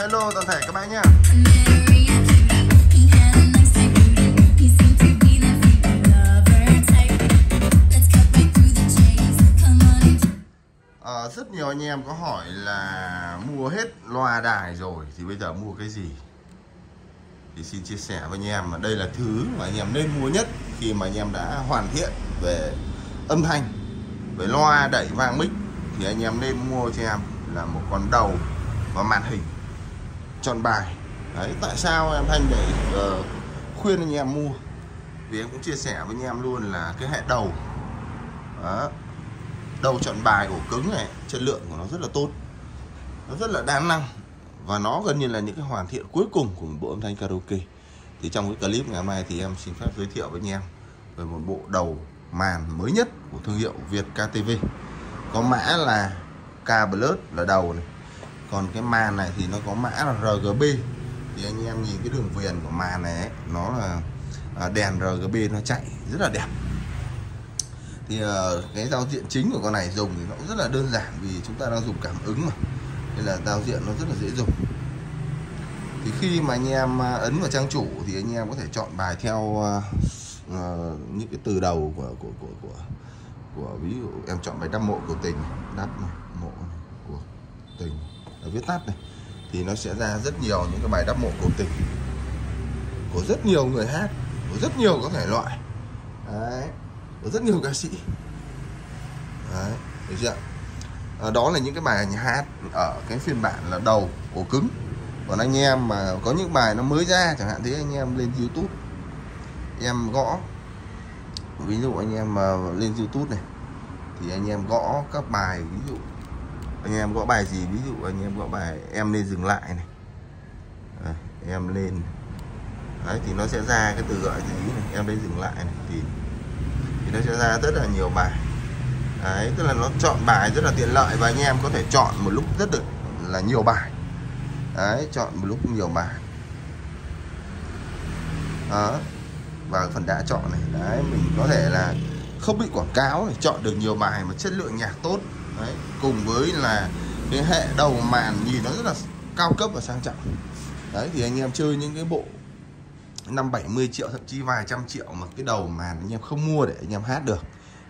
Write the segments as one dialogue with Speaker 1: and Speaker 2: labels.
Speaker 1: hello toàn thể các bạn nhé. à, ờ, rất nhiều anh em có hỏi là mua hết loa đài rồi thì bây giờ mua cái gì thì xin chia sẻ với anh em mà đây là thứ mà anh em nên mua nhất khi mà anh em đã hoàn thiện về âm thanh về loa đẩy vang mic thì anh em nên mua cho em là một con đầu và màn hình tròn bài. Đấy tại sao em thanh để uh, khuyên anh em mua? Vì em cũng chia sẻ với anh em luôn là cái hệ đầu. Đó. Đầu chọn bài ổ cứng này chất lượng của nó rất là tốt. Nó rất là đa năng. Và nó gần như là những cái hoàn thiện cuối cùng của một bộ âm thanh karaoke. Thì trong cái clip ngày hôm nay thì em xin phép giới thiệu với anh em về một bộ đầu màn mới nhất của thương hiệu Việt KTV có mã là K Plus là đầu này còn cái màn này thì nó có mã là RGB thì anh em nhìn cái đường viền của màn này ấy, nó là à, đèn RGB nó chạy rất là đẹp. Thì ờ, cái giao diện chính của con này dùng thì nó cũng rất là đơn giản vì chúng ta đang dùng cảm ứng mà. Nên là giao diện nó rất là dễ dùng. Thì khi mà anh em à, ấn vào trang chủ thì anh em có thể chọn bài theo uh, những cái từ đầu của của của của của ví dụ em chọn bài đắp mộ của tình. Đắp mộ của tình ở viết tắt này thì nó sẽ ra rất nhiều những cái bài đắp mộ cổ tình của rất nhiều người hát của rất nhiều các thể loại. Đấy của rất nhiều ca sĩ. Đấy được chưa? À, đó là những cái bài nhà hát ở cái phiên bản là đầu cổ cứng. Còn anh em mà có những bài nó mới ra chẳng hạn thế anh em lên youtube. Em gõ ví dụ anh em mà lên youtube này thì anh em gõ các bài ví dụ anh em gõ bài gì? Ví dụ anh em gõ bài em nên dừng lại này. À, em lên. Đấy thì nó sẽ ra cái từ gọi gì này. Em nên dừng lại này thì thì nó sẽ ra rất là nhiều bài. Đấy tức là nó chọn bài rất là tiện lợi và anh em có thể chọn một lúc rất được là nhiều bài. Đấy chọn một lúc nhiều bài. Đó và phần đã chọn này. Đấy mình có thể là không bị quảng cáo để chọn được nhiều bài mà chất lượng nhạc tốt. Đấy cùng với là cái hệ đầu màn nhìn nó rất là cao cấp và sang trọng. Đấy thì anh em chơi những cái bộ năm 70 triệu thậm chí vài trăm triệu mà cái đầu màn anh em không mua để anh em hát được.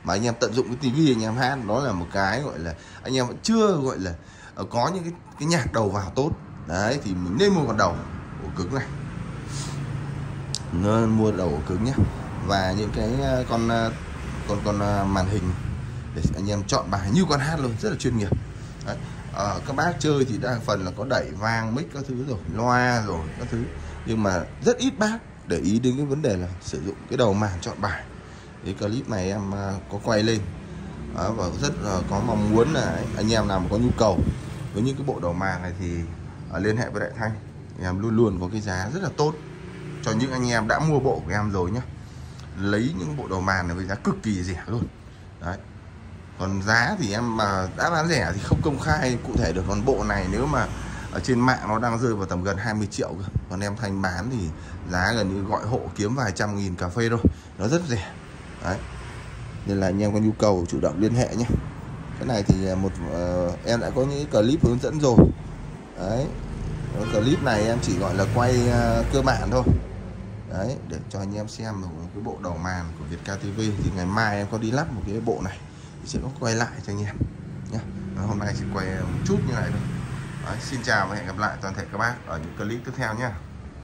Speaker 1: Mà anh em tận dụng cái tivi anh em hát đó là một cái gọi là anh em vẫn chưa gọi là ờ, có những cái, cái nhạc đầu vào tốt. Đấy thì mình nên mua con đầu ổ cứng này. Nên mua đầu ổ cứng nhé và những cái ờ, con ờ, con con à, màn hình để anh em chọn bài như con hát luôn rất là chuyên nghiệp. Đấy. À, các bác chơi thì đa phần là có đẩy vang mic các thứ rồi loa rồi các thứ. Nhưng mà rất ít bác để ý đến cái vấn đề là sử dụng cái đầu màn chọn bài. Cái clip này em à, có quay lên. À, và rất là có mong muốn là anh em nào mà có nhu cầu với những cái bộ đầu màn này thì à, liên hệ với đại thanh. Em luôn luôn có cái giá rất là tốt cho những anh em đã mua bộ của em rồi nhé lấy những bộ đầu màn này với giá cực kỳ rẻ luôn. Đấy. Còn giá thì em mà đã bán rẻ thì không công khai cụ thể được. Còn bộ này nếu mà ở trên mạng nó đang rơi vào tầm gần 20 triệu cơ. Còn em thanh bán thì giá gần như gọi hộ kiếm vài trăm nghìn cà phê thôi. Nó rất rẻ. Đấy. Nên là anh em có nhu cầu chủ động liên hệ nhé. Cái này thì à, một uh, em đã có những clip hướng dẫn rồi. Đấy. Clip này em chỉ gọi là quay uh, cơ bản thôi đấy để cho anh em xem một cái bộ đầu màn của Việt KTV thì ngày mai em có đi lắp một cái bộ này thì sẽ có quay lại cho anh em nhé hôm nay chỉ quay một chút như này thôi. Đấy, xin chào và hẹn gặp lại toàn thể các bác ở những clip tiếp theo nhé